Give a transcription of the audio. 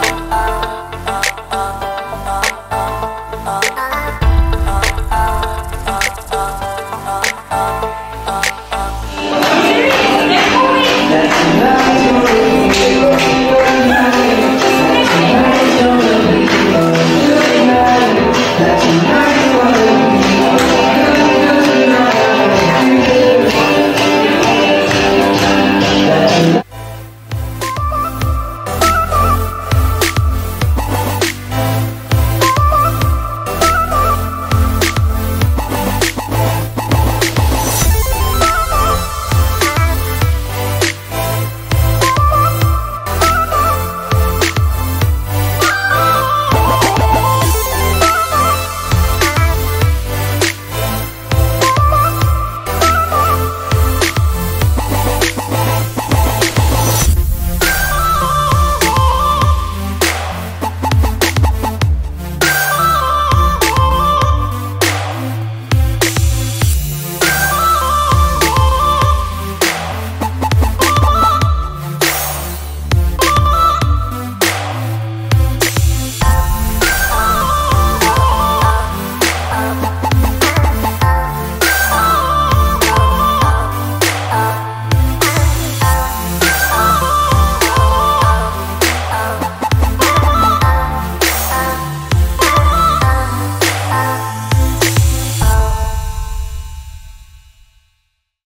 oh, oh.